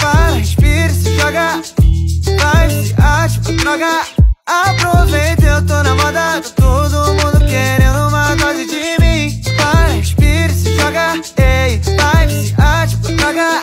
Vai, respira, se joga Vai, se acha pra droga. Aproveita, eu tô na moda tá Todo mundo querendo uma dose de mim. Vai, respira, se joga Ei, vai, se acha pra droga.